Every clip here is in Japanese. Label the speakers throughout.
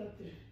Speaker 1: tatlı.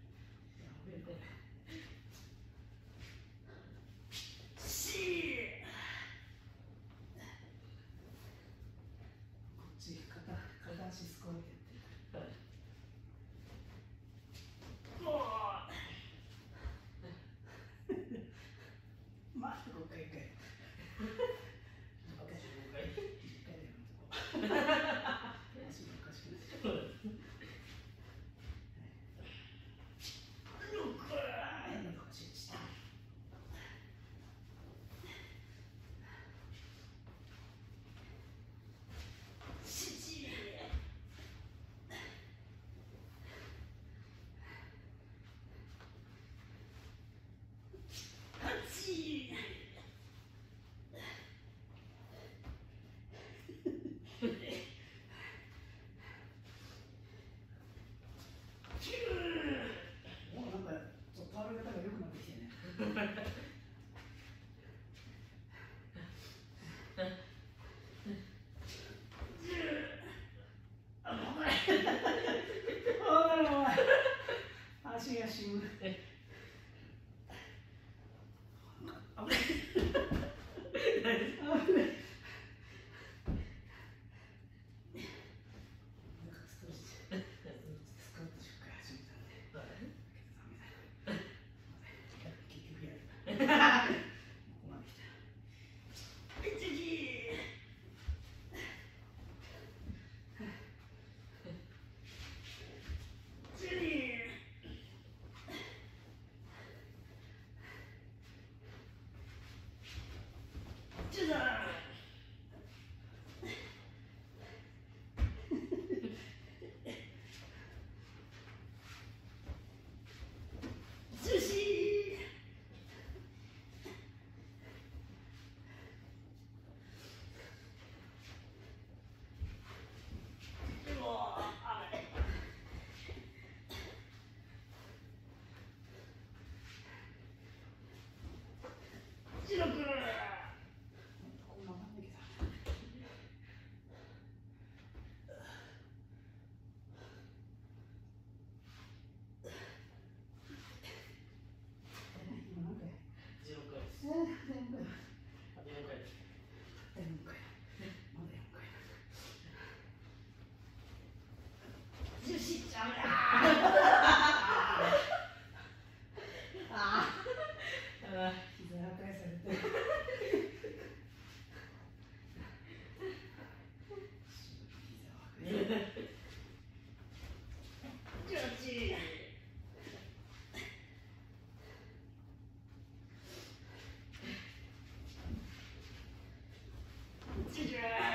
Speaker 2: Just, uh... Instagram.